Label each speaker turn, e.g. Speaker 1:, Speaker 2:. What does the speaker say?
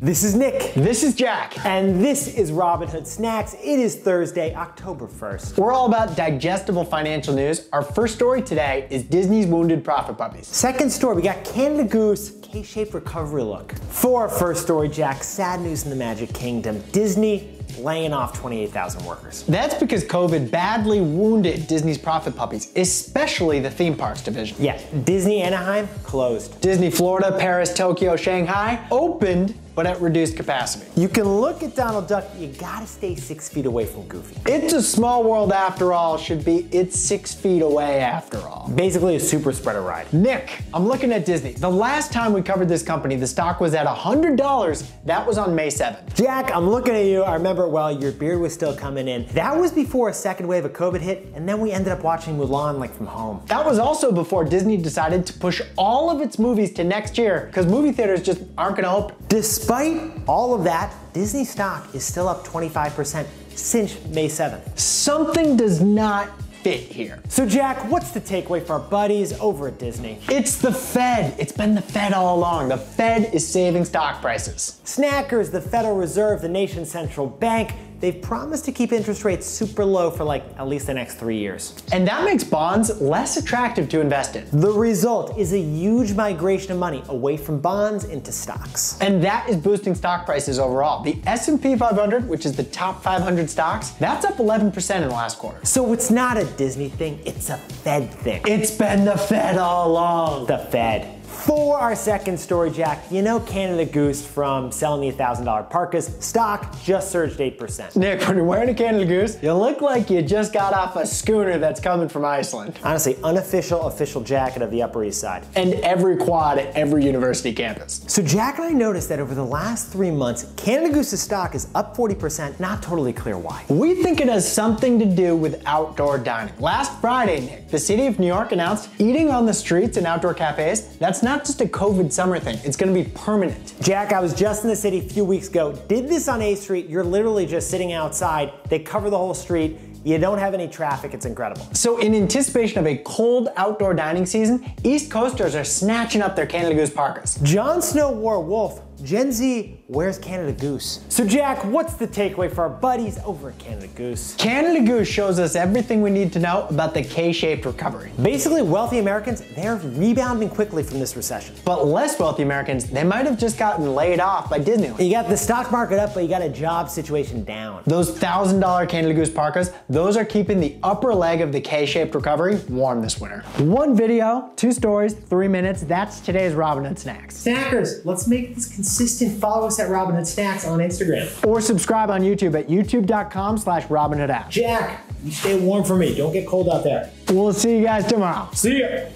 Speaker 1: This is Nick.
Speaker 2: This is Jack.
Speaker 1: And this is Robinhood Snacks. It is Thursday, October 1st.
Speaker 2: We're all about digestible financial news. Our first story today is Disney's wounded profit puppies.
Speaker 1: Second story, we got Canada Goose K-shaped recovery look. For our first story, Jack, sad news in the Magic Kingdom. Disney laying off 28,000 workers.
Speaker 2: That's because COVID badly wounded Disney's profit puppies, especially the theme parks division.
Speaker 1: Yeah, Disney Anaheim closed.
Speaker 2: Disney Florida, Paris, Tokyo, Shanghai opened but at reduced capacity.
Speaker 1: You can look at Donald Duck, you gotta stay six feet away from Goofy.
Speaker 2: It's a small world after all should be it's six feet away after all.
Speaker 1: Basically a super spreader ride.
Speaker 2: Nick, I'm looking at Disney. The last time we covered this company, the stock was at $100. That was on May 7th.
Speaker 1: Jack, I'm looking at you. I remember well, your beard was still coming in. That was before a second wave of COVID hit, and then we ended up watching Mulan like from home.
Speaker 2: That was also before Disney decided to push all of its movies to next year because movie theaters just aren't gonna open.
Speaker 1: Despite Despite all of that, Disney stock is still up 25% since May 7th.
Speaker 2: Something does not fit here.
Speaker 1: So Jack, what's the takeaway for our buddies over at Disney?
Speaker 2: It's the Fed. It's been the Fed all along. The Fed is saving stock prices.
Speaker 1: Snackers, the Federal Reserve, the nation's central bank, they've promised to keep interest rates super low for like at least the next three years.
Speaker 2: And that makes bonds less attractive to invest in.
Speaker 1: The result is a huge migration of money away from bonds into stocks.
Speaker 2: And that is boosting stock prices overall. The S&P 500, which is the top 500 stocks, that's up 11% in the last quarter.
Speaker 1: So it's not a Disney thing, it's a Fed thing.
Speaker 2: It's been the Fed all along.
Speaker 1: The Fed. For our second story, Jack, you know Canada Goose from selling the $1,000 parkas, stock just surged 8%.
Speaker 2: Nick, when you're wearing a Canada Goose, you look like you just got off a schooner that's coming from Iceland.
Speaker 1: Honestly, unofficial official jacket of the Upper East Side.
Speaker 2: And every quad at every university campus.
Speaker 1: So Jack and I noticed that over the last three months, Canada Goose's stock is up 40%, not totally clear why.
Speaker 2: We think it has something to do with outdoor dining. Last Friday, Nick, the city of New York announced eating on the streets and outdoor cafes, that's not just a COVID summer thing. It's gonna be permanent.
Speaker 1: Jack, I was just in the city a few weeks ago. Did this on A Street. You're literally just sitting outside. They cover the whole street. You don't have any traffic, it's incredible.
Speaker 2: So in anticipation of a cold outdoor dining season, East Coasters are snatching up their Canada Goose parkas.
Speaker 1: Jon Snow wore wolf. Gen Z wears Canada Goose. So Jack, what's the takeaway for our buddies over at Canada Goose?
Speaker 2: Canada Goose shows us everything we need to know about the K-shaped recovery.
Speaker 1: Basically, wealthy Americans, they're rebounding quickly from this recession.
Speaker 2: But less wealthy Americans, they might have just gotten laid off by Disneyland.
Speaker 1: You got the stock market up, but you got a job situation down.
Speaker 2: Those $1,000 Canada Goose parkas, those are keeping the upper leg of the K-shaped recovery warm this winter. One video, two stories, three minutes, that's today's Robin Robinhood Snacks.
Speaker 1: Snackers, let's make this consistent consistent, follow us at Robinhood Snacks on Instagram.
Speaker 2: Or subscribe on YouTube at youtube.com slash Robinhood app.
Speaker 1: Jack, you stay warm for me. Don't get cold out there.
Speaker 2: We'll see you guys tomorrow.
Speaker 1: See ya.